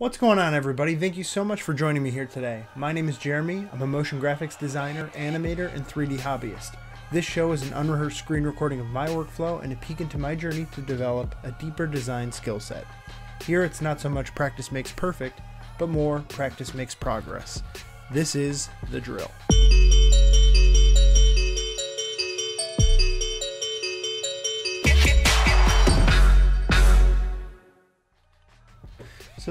What's going on, everybody? Thank you so much for joining me here today. My name is Jeremy. I'm a motion graphics designer, animator, and 3D hobbyist. This show is an unrehearsed screen recording of my workflow and a peek into my journey to develop a deeper design skill set. Here, it's not so much practice makes perfect, but more practice makes progress. This is The Drill.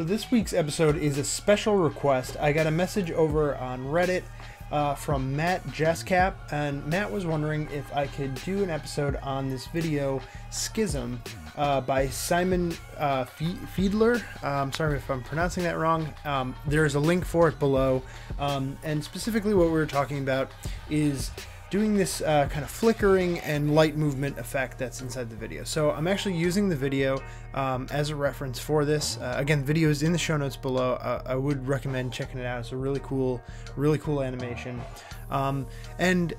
This week's episode is a special request. I got a message over on Reddit uh, from Matt Jesscap, and Matt was wondering if I could do an episode on this video Schism uh, by Simon uh, Fiedler. I'm um, sorry if I'm pronouncing that wrong. Um, there's a link for it below, um, and specifically what we were talking about is doing this uh, kind of flickering and light movement effect that's inside the video. So I'm actually using the video um, as a reference for this. Uh, again, video is in the show notes below. Uh, I would recommend checking it out. It's a really cool, really cool animation. Um, and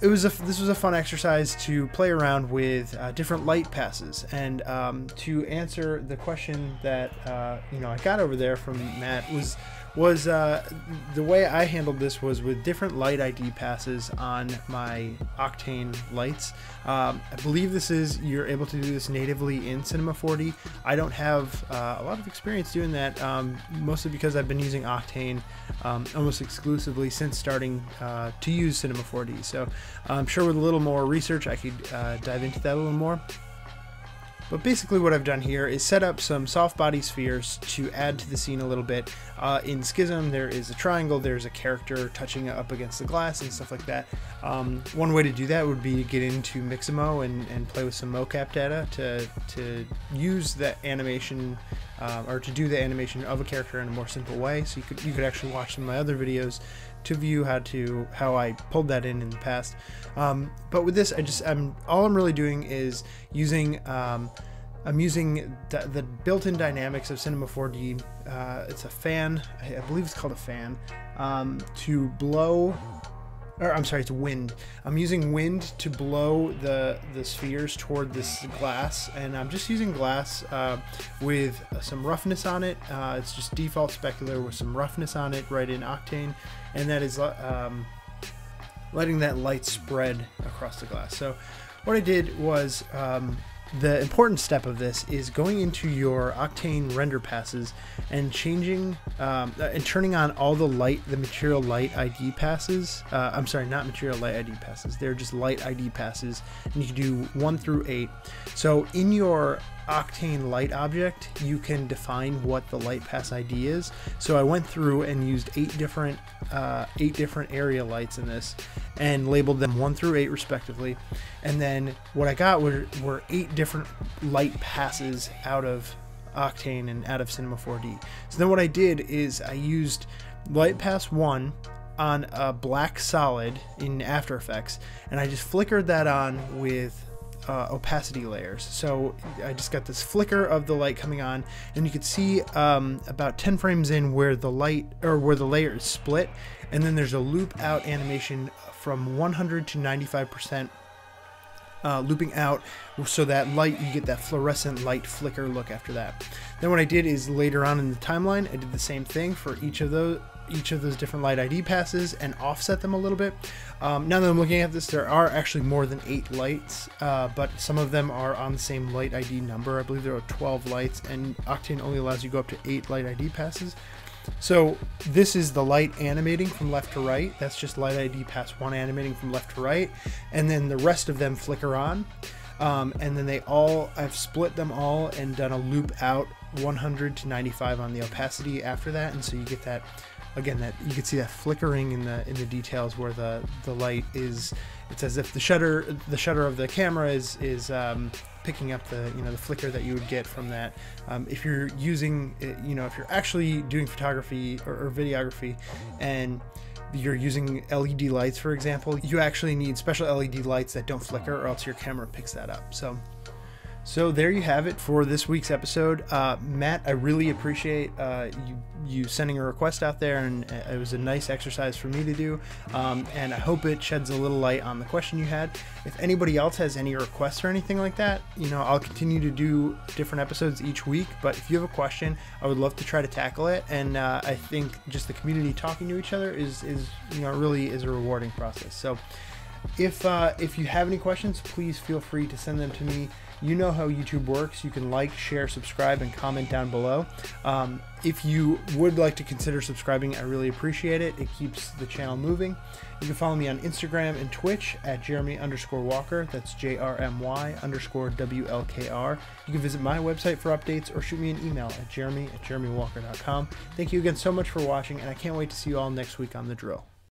it was a this was a fun exercise to play around with uh, different light passes and um, to answer the question that uh, you know I got over there from Matt was was uh, the way I handled this was with different light ID passes on my Octane lights. Um, I believe this is you're able to do this natively in Cinema 4D. I don't have uh, a lot of experience doing that, um, mostly because I've been using Octane um, almost exclusively since starting uh, to use Cinema 4D. So I'm sure with a little more research, I could uh, dive into that a little more. But basically what I've done here is set up some soft body spheres to add to the scene a little bit. Uh, in Schism, there is a triangle, there's a character touching up against the glass and stuff like that. Um, one way to do that would be to get into Mixamo and, and play with some mocap data to, to use that animation um, or to do the animation of a character in a more simple way. So you could, you could actually watch some of my other videos to view how to how I pulled that in in the past. Um, but with this, I just I'm all I'm really doing is using um, I'm using the built-in dynamics of Cinema 4D. Uh, it's a fan, I believe it's called a fan, um, to blow or I'm sorry, it's wind. I'm using wind to blow the the spheres toward this glass, and I'm just using glass uh, with some roughness on it. Uh, it's just default specular with some roughness on it, right in Octane, and that is um, letting that light spread across the glass. So what I did was um, the important step of this is going into your Octane render passes and changing um, uh, and turning on all the light, the material light ID passes. Uh, I'm sorry, not material light ID passes. They're just light ID passes, and you can do one through eight. So in your Octane light object, you can define what the light pass ID is. So I went through and used eight different uh, eight different area lights in this and labeled them one through eight respectively. And then what I got were, were eight different light passes out of Octane and out of Cinema 4D. So then what I did is I used light pass one on a black solid in After Effects and I just flickered that on with uh, opacity layers. So I just got this flicker of the light coming on, and you could see um, about 10 frames in where the light or where the layer is split, and then there's a loop out animation from 100 to 95 percent. Uh, looping out so that light you get that fluorescent light flicker look after that then what I did is later on in the timeline I did the same thing for each of those each of those different light ID passes and offset them a little bit. Um, now that I'm looking at this, there are actually more than eight lights, uh, but some of them are on the same light ID number. I believe there are 12 lights, and Octane only allows you to go up to eight light ID passes. So this is the light animating from left to right. That's just light ID pass one animating from left to right, and then the rest of them flicker on. Um, and then they all, I've split them all and done a loop out 100 to 95 on the opacity after that, and so you get that again that you can see that flickering in the in the details where the the light is it's as if the shutter the shutter of the camera is is um, picking up the you know the flicker that you would get from that. Um, if you're using you know if you're actually doing photography or, or videography and you're using LED lights for example you actually need special LED lights that don't flicker or else your camera picks that up. So So there you have it for this week's episode. Uh, Matt, I really appreciate uh, you you sending a request out there, and it was a nice exercise for me to do. Um, and I hope it sheds a little light on the question you had. If anybody else has any requests or anything like that, you know, I'll continue to do different episodes each week. But if you have a question, I would love to try to tackle it. And uh, I think just the community talking to each other is is you know really is a rewarding process. So if uh, if you have any questions, please feel free to send them to me. You know how YouTube works. You can like, share, subscribe, and comment down below. Um, if you would like to consider subscribing, I really appreciate it. It keeps the channel moving. You can follow me on Instagram and Twitch at Jeremy underscore Walker. That's J R M Y underscore W L K R. You can visit my website for updates or shoot me an email at jeremy at jeremywalker.com. Thank you again so much for watching, and I can't wait to see you all next week on The Drill.